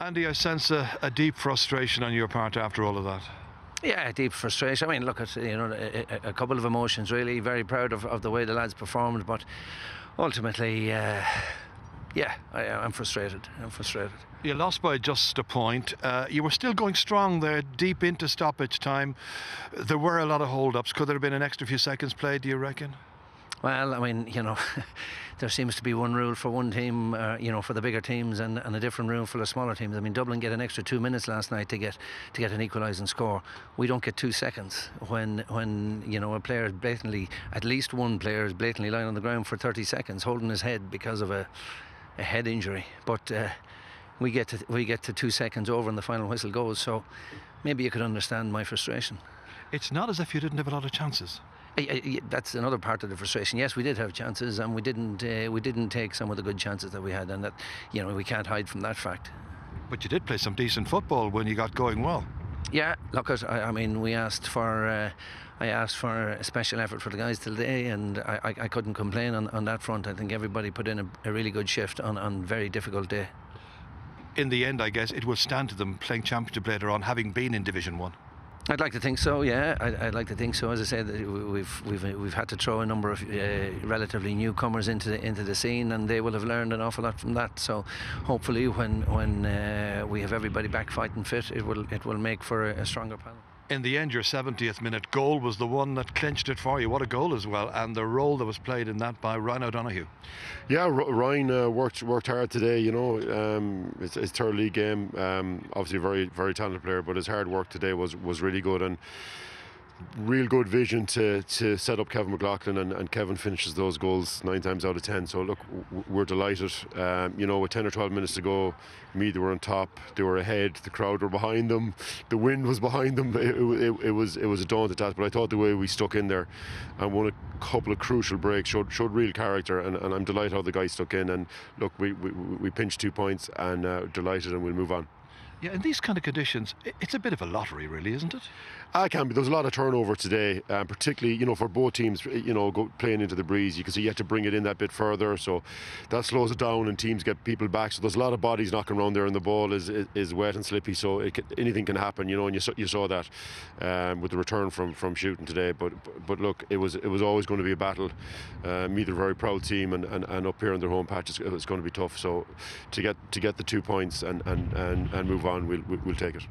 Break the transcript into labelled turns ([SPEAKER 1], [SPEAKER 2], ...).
[SPEAKER 1] Andy, I sense a, a deep frustration on your part after all of that.
[SPEAKER 2] Yeah, deep frustration. I mean, look at you know a, a couple of emotions. Really, very proud of, of the way the lads performed, but ultimately, uh, yeah, I, I'm frustrated. I'm frustrated.
[SPEAKER 1] You lost by just a point. Uh, you were still going strong there, deep into stoppage time. There were a lot of hold-ups. Could there have been an extra few seconds played? Do you reckon?
[SPEAKER 2] Well, I mean, you know, there seems to be one rule for one team, uh, you know, for the bigger teams, and, and a different rule for the smaller teams. I mean, Dublin get an extra two minutes last night to get to get an equalising score. We don't get two seconds when when you know a player is blatantly, at least one player is blatantly lying on the ground for 30 seconds, holding his head because of a a head injury. But uh, we get to we get to two seconds over, and the final whistle goes. So maybe you could understand my frustration.
[SPEAKER 1] It's not as if you didn't have a lot of chances.
[SPEAKER 2] I- I- that's another part of the frustration. Yes, we did have chances, and we didn't uh, we didn't take some of the good chances that we had, and that you know we can't hide from that fact.
[SPEAKER 1] But you did play some decent football when you got going well.
[SPEAKER 2] Yeah, look, I, I mean, we asked for. Uh, I asked for a special effort for the guys today, and I, I, I couldn't complain on, on that front. I think everybody put in a, a really good shift on on a very difficult day.
[SPEAKER 1] In the end, I guess it will stand to them playing championship later on, having been in Division One.
[SPEAKER 2] I'd like to think so. Yeah, I'd, I'd like to think so. As I said, we've we've we've had to throw a number of uh, relatively newcomers into the, into the scene, and they will have learned an awful lot from that. So, hopefully, when when uh, we have everybody back fighting fit, it will it will make for a, a stronger panel.
[SPEAKER 1] In the end, your 70th minute goal was the one that clinched it for you. What a goal as well, and the role that was played in that by Ryan O'Donoghue.
[SPEAKER 3] Yeah, Ryan uh, worked worked hard today. You know, um, it's his third league game. Um, obviously, very very talented player, but his hard work today was was really good and real good vision to to set up Kevin McLoughlin, and, and Kevin finishes those goals nine times out of ten. So look, we're delighted. Um, you know, with ten or twelve minutes to go, Meath they were on top, they were ahead, the crowd were behind them, the wind was behind them. It, it, it was it was a daunting task, but I thought the way we stuck in there and won a couple of crucial breaks showed showed real character, and, and I'm delighted how the guys stuck in. And look, we we, we pinched two points, and uh, delighted, and we'll move on.
[SPEAKER 1] Yeah, in these kind of conditions, it's a bit of a lottery, really, isn't it?
[SPEAKER 3] I can be. There was a lot of turnover today, um, particularly you know for both teams. You know, go, playing into the breeze, you can see you have to bring it in that bit further, so that slows it down, and teams get people back. So there's a lot of bodies knocking around there, and the ball is is, is wet and slippy, so can- anything can happen. You know, and you saw, you saw that um, with the return from, from shooting today. But but look, it was it was always going to be a battle. Um, either a very proud team, and, and, and up here on their home patch, it's, it's going to be tough. So to get to get the two points and and, and, and move on, we'll, we'll we'll take it.